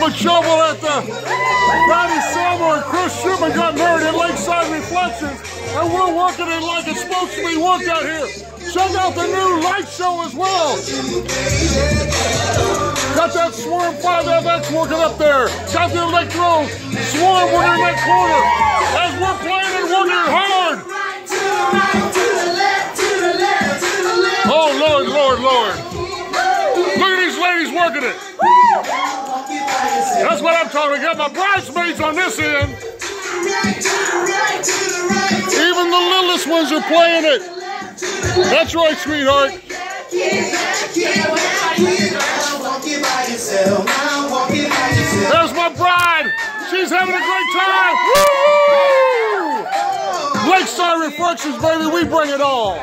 George Shovel at the Patty Selmer and Chris Schumann got married in Lakeside Reflections, and we're working it like it's supposed to be worked out here. Check out the new light show as well. Got that Swarm 5FX working up there. Got the Electro Swarm working in that corner. As we're playing and working hard. Oh, Lord, Lord, Lord. Look at these ladies working it. I'm talking about. My bridesmaids on this end. Even the littlest ones are playing it. That's right, sweetheart. There's my bride. She's having a great time. Woo! Lakeside Reflections, baby. We bring it all.